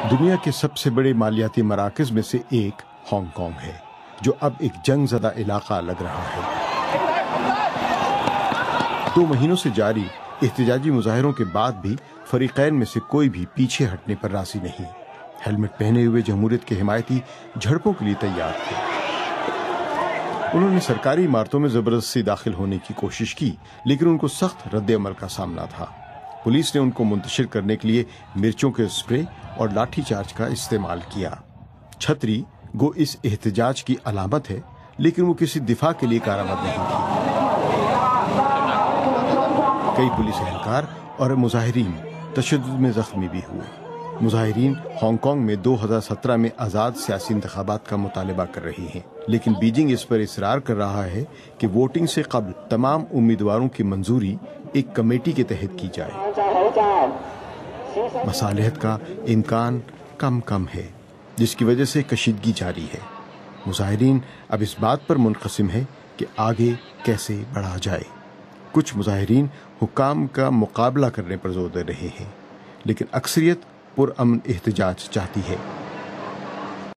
دنیا کے سب سے بڑے مالیاتی مراکز میں سے ایک ہانگ کانگ ہے، جو اب ایک جنگ زدہ علاقہ لگ رہا ہے۔ دو مہینوں سے جاری احتجاجی مظاہروں کے بعد بھی فریقین میں سے کوئی بھی پیچھے ہٹنے پر راضی نہیں۔ ہیلمٹ پہنے ہوئے جمہوریت کے حمایتی جھڑپوں کے لیے تیار تھے۔ انہوں نے سرکاری عمارتوں میں زبردستی داخل ہونے کی کوشش کی، لیکن ان کو سخت رد عمل کا سامنا تھا۔ پولیس نے ان کو منتشر کرنے کے لیے مرچوں کے اسپرے اور لاٹھی چارج کا استعمال کیا۔ چھتری گو اس احتجاج کی علامت ہے، لیکن وہ کسی دفاع کے لیے کارآمد نہیں تھی۔ کئی پولیس اہلکار اور مظاہرین تشدد میں زخمی بھی ہوئے۔ مظاہرین ہانگ کانگ میں دو ہزار سترہ میں آزاد سیاسی انتخابات کا مطالبہ کر رہی ہیں۔ لیکن بیجنگ اس پر اصرار کر رہا ہے کہ ووٹنگ سے قبل تمام امیدواروں کی منظوری ایک کمیٹی کے تحت کی جائے۔ مصالحت کا امکان کم کم ہے، جس کی وجہ سے کشیدگی جاری ہے۔ مظاہرین اب اس بات پر منقسم ہے کہ آگے کیسے بڑھا جائے۔ کچھ مظاہرین حکام کا مقابلہ کرنے پر زور دے رہے ہیں، لیکن اکثریت پر امن احتجاج چاہتی ہے۔